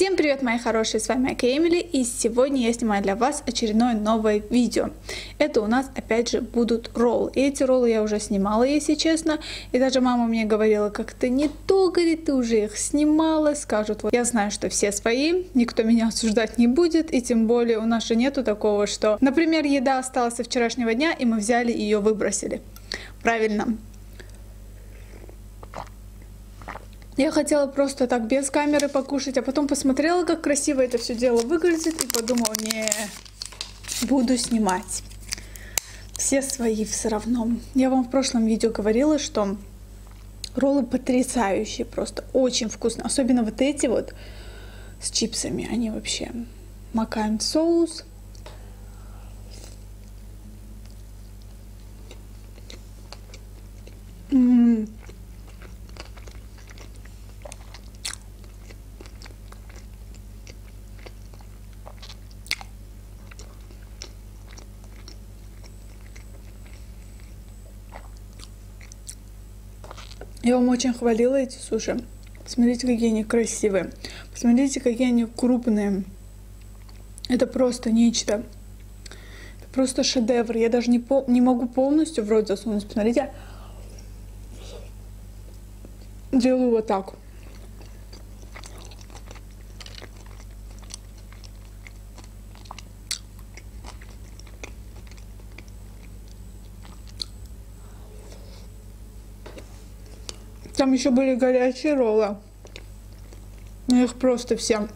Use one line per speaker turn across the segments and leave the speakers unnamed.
Всем привет, мои хорошие, с вами Ака Эмили, и сегодня я снимаю для вас очередное новое видео. Это у нас опять же будут роллы. И эти роллы я уже снимала, если честно, и даже мама мне говорила, как то не то, говорит, ты уже их снимала, скажут, вот я знаю, что все свои, никто меня осуждать не будет, и тем более у нас же нету такого, что, например, еда осталась со вчерашнего дня, и мы взяли ее выбросили. Правильно, Я хотела просто так без камеры покушать, а потом посмотрела, как красиво это все дело выглядит, и подумала, не, буду снимать. Все свои все равно. Я вам в прошлом видео говорила, что роллы потрясающие, просто очень вкусно. Особенно вот эти вот с чипсами, они вообще макаем соус. М -м -м. Я вам очень хвалила эти суши. Посмотрите, какие они красивые. Посмотрите, какие они крупные. Это просто нечто. Это просто шедевр. Я даже не, пол, не могу полностью в рот засунуть. Посмотрите. Делаю вот так. Там еще были горячие роллы. Но их просто все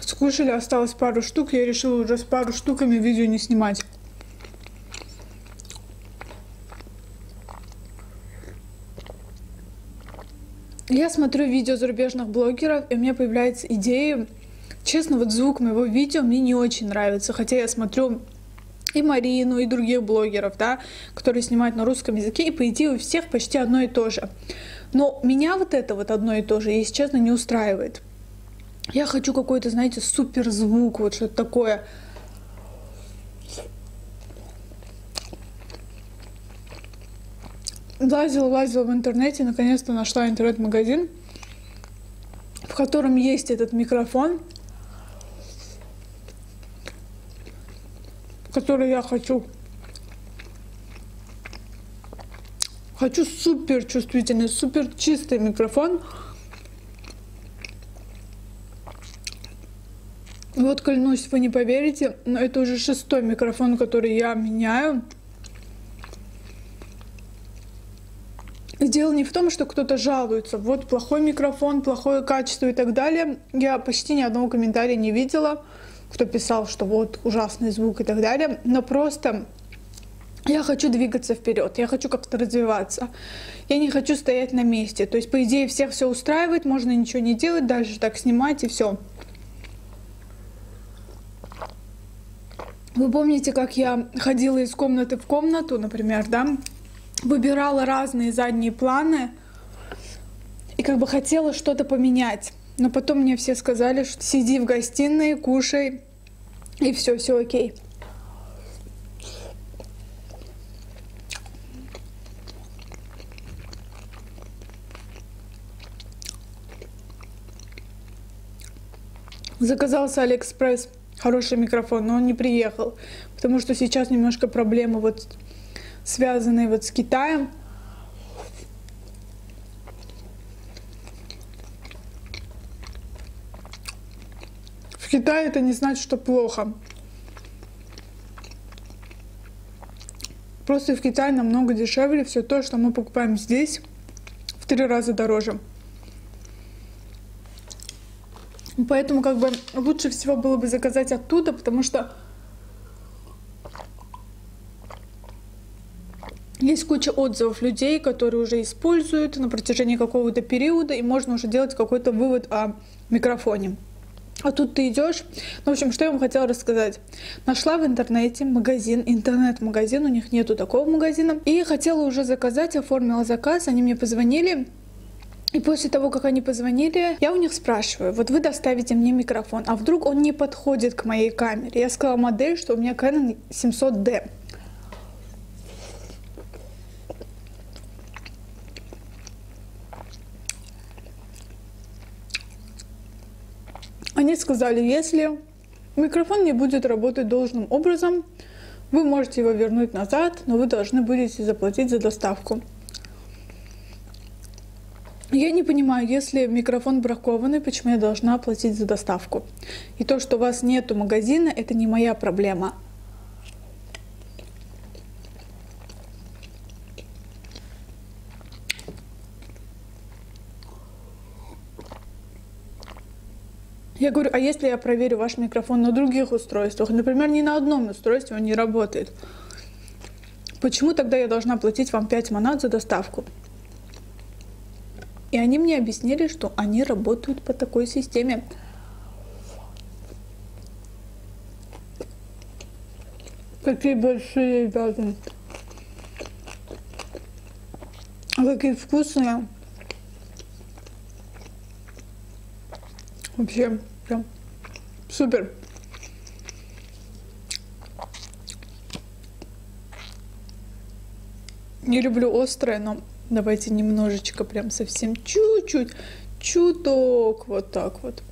скушали. Осталось пару штук. Я решила уже с пару штуками видео не снимать. Я смотрю видео зарубежных блогеров, и у меня появляются идеи. Честно, вот звук моего видео мне не очень нравится, хотя я смотрю и Марину, и других блогеров, да, которые снимают на русском языке, и по идее у всех почти одно и то же. Но меня вот это вот одно и то же, если честно, не устраивает. Я хочу какой-то, знаете, супер звук, вот что-то такое. Лазила, лазила в интернете, наконец-то нашла интернет-магазин, в котором есть этот микрофон. Который я хочу. Хочу супер чувствительный, супер чистый микрофон. Вот клянусь, вы не поверите, но это уже шестой микрофон, который я меняю. Дело не в том, что кто-то жалуется, вот плохой микрофон, плохое качество и так далее. Я почти ни одного комментария не видела кто писал, что вот ужасный звук и так далее, но просто я хочу двигаться вперед, я хочу как-то развиваться. Я не хочу стоять на месте. То есть, по идее, всех все устраивает, можно ничего не делать, дальше так снимать и все. Вы помните, как я ходила из комнаты в комнату, например, да? Выбирала разные задние планы и как бы хотела что-то поменять. Но потом мне все сказали, что сиди в гостиной, кушай, и все, все окей. Заказал с Алиэкспресс хороший микрофон, но он не приехал, потому что сейчас немножко проблемы вот связанные вот с Китаем. В Китае это не значит, что плохо. Просто в Китае намного дешевле все то, что мы покупаем здесь, в три раза дороже. Поэтому как бы лучше всего было бы заказать оттуда, потому что есть куча отзывов людей, которые уже используют на протяжении какого-то периода, и можно уже делать какой-то вывод о микрофоне. А тут ты идешь. Ну, в общем, что я вам хотела рассказать. Нашла в интернете магазин, интернет-магазин, у них нету такого магазина. И хотела уже заказать, оформила заказ, они мне позвонили. И после того, как они позвонили, я у них спрашиваю, вот вы доставите мне микрофон, а вдруг он не подходит к моей камере? Я сказала модель, что у меня Canon 700D. Они сказали, если микрофон не будет работать должным образом, вы можете его вернуть назад, но вы должны будете заплатить за доставку. Я не понимаю, если микрофон бракованный, почему я должна платить за доставку? И то, что у вас нету магазина, это не моя проблема. Я говорю, а если я проверю ваш микрофон на других устройствах, например, ни на одном устройстве он не работает, почему тогда я должна платить вам 5 монат за доставку? И они мне объяснили, что они работают по такой системе. Какие большие ребята. Какие вкусные. Вообще, прям супер. Не люблю острое, но давайте немножечко, прям совсем чуть-чуть, чуток, вот так вот.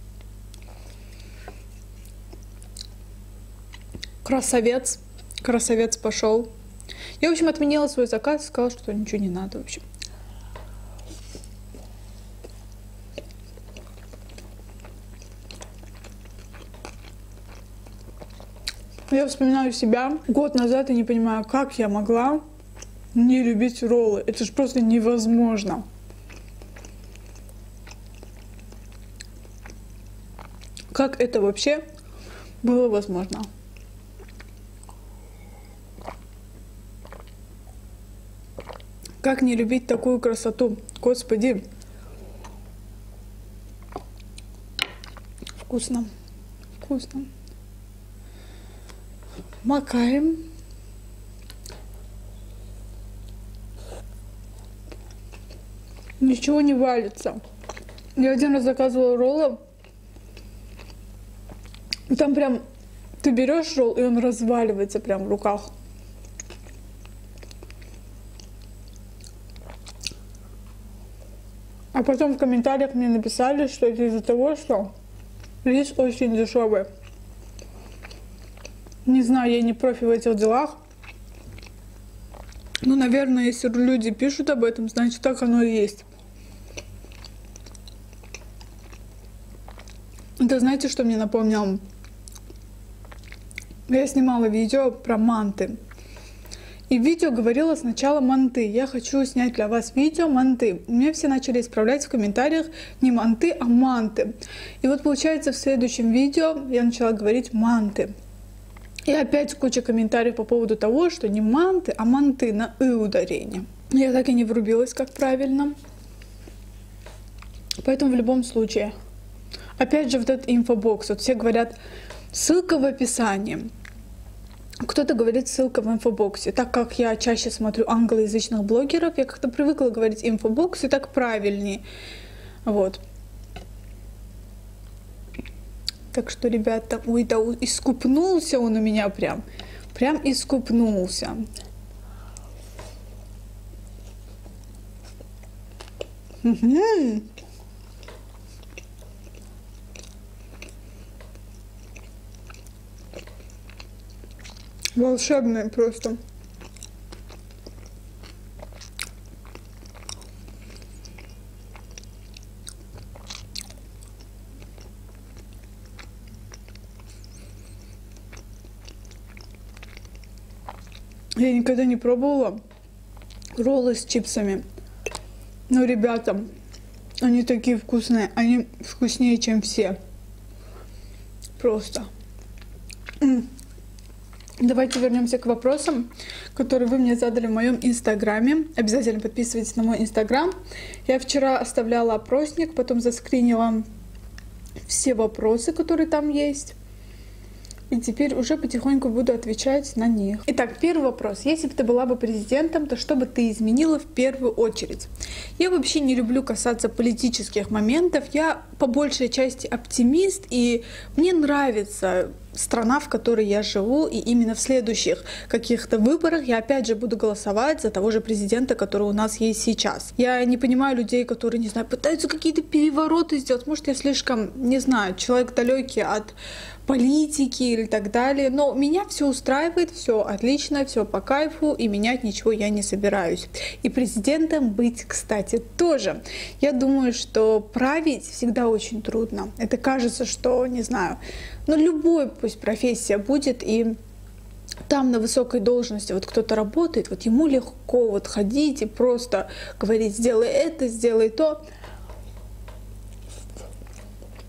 Красавец, красавец пошел. Я, в общем, отменила свой заказ, сказала, что ничего не надо, в общем. Я вспоминаю себя год назад и не понимаю, как я могла не любить роллы. Это же просто невозможно. Как это вообще было возможно? Как не любить такую красоту? Господи. Вкусно. Вкусно макаем. Ничего не валится. Я один раз заказывала роллы. Там прям ты берешь ролл, и он разваливается прям в руках. А потом в комментариях мне написали, что это из-за того, что рис очень дешевый. Не знаю, я не профи в этих делах. Ну, наверное, если люди пишут об этом, значит, так оно и есть. Это знаете, что мне напомнил? Я снимала видео про манты. И видео говорила сначала манты. Я хочу снять для вас видео манты. Мне все начали исправлять в комментариях не манты, а манты. И вот получается в следующем видео я начала говорить манты. И опять куча комментариев по поводу того, что не манты, а манты на «ы» ударение. Я так и не врубилась, как правильно. Поэтому в любом случае. Опять же, вот этот infobox. Вот все говорят, ссылка в описании. Кто-то говорит ссылка в infobox е. Так как я чаще смотрю англоязычных блогеров, я как-то привыкла говорить infobox, и так правильнее. Вот. Так что, ребята, ой, да искупнулся он у меня прям. Прям искупнулся. Угу. Волшебное просто. Я никогда не пробовала роллы с чипсами. Но, ребята, они такие вкусные. Они вкуснее, чем все. Просто. Давайте вернемся к вопросам, которые вы мне задали в моем инстаграме. Обязательно подписывайтесь на мой инстаграм. Я вчера оставляла опросник, потом заскринила все вопросы, которые там есть. И теперь уже потихоньку буду отвечать на них. Итак, первый вопрос. Если бы ты была бы президентом, то что бы ты изменила в первую очередь? Я вообще не люблю касаться политических моментов. Я по большей части оптимист, и мне нравится страна, в которой я живу, и именно в следующих каких-то выборах я опять же буду голосовать за того же президента, который у нас есть сейчас. Я не понимаю людей, которые, не знаю, пытаются какие-то перевороты сделать. Может, я слишком, не знаю, человек далекий от политики или так далее. Но меня все устраивает, все отлично, все по кайфу, и менять ничего я не собираюсь. И президентом быть, кстати, тоже. Я думаю, что править всегда очень трудно. Это кажется, что, не знаю, ну любой пусть профессия будет, и там на высокой должности вот кто-то работает, вот ему легко вот ходить и просто говорить, сделай это, сделай то.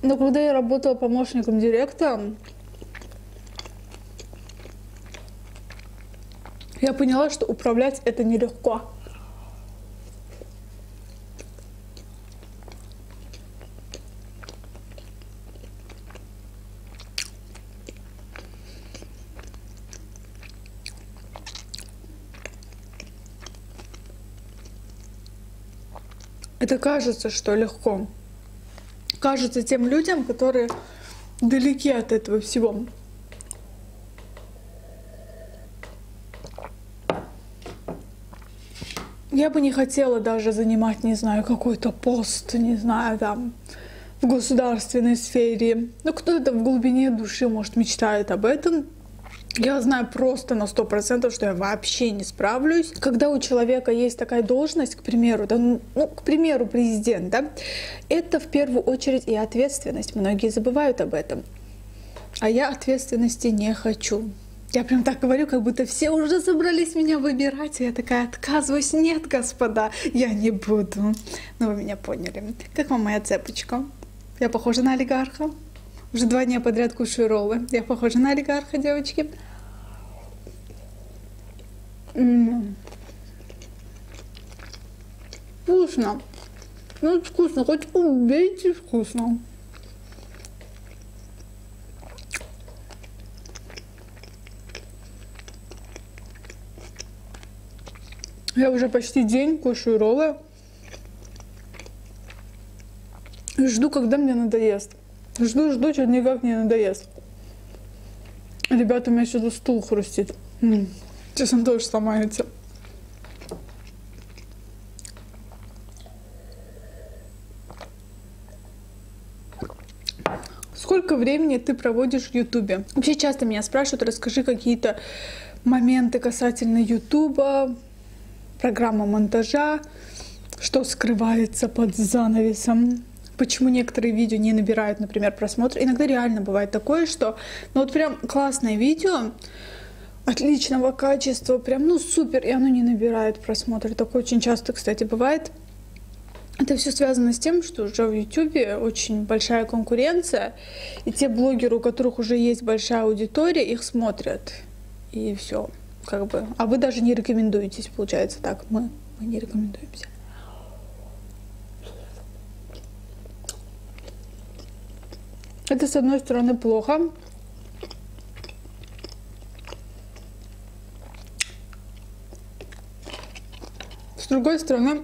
Но когда я работала помощником директора, я поняла, что управлять это нелегко. Это кажется, что легко кажется тем людям, которые далеки от этого всего. Я бы не хотела даже занимать, не знаю, какой-то пост, не знаю, там, в государственной сфере. Но кто-то в глубине души, может, мечтает об этом. Я знаю просто на сто процентов, что я вообще не справлюсь. Когда у человека есть такая должность, к примеру, да, ну, к примеру, президент, да, это в первую очередь и ответственность. Многие забывают об этом. А я ответственности не хочу. Я прям так говорю, как будто все уже собрались меня выбирать. И я такая отказываюсь. Нет, господа, я не буду. Ну, вы меня поняли. Как вам моя цепочка? Я похожа на олигарха? Уже два дня подряд кушаю роллы. Я похожа на олигарха, девочки. Вкусно. Ну, вкусно. Хоть убейте вкусно. Я уже почти день кушаю роллы. Жду, когда мне надоест. Жду, жду, что никак не надоест. Ребята, у меня что-то стул хрустит. Сейчас он тоже сломается. Сколько времени ты проводишь в Ютубе? Вообще часто меня спрашивают, расскажи какие-то моменты касательно Ютуба, программа монтажа, что скрывается под занавесом почему некоторые видео не набирают, например, просмотр. Иногда реально бывает такое, что ну вот прям классное видео, отличного качества, прям ну супер, и оно не набирает просмотр. Такое очень часто, кстати, бывает. Это все связано с тем, что уже в YouTube очень большая конкуренция, и те блогеры, у которых уже есть большая аудитория, их смотрят. И все, как бы. А вы даже не рекомендуетесь, получается так. Мы, мы не рекомендуемся. Это, с одной стороны, плохо. С другой стороны,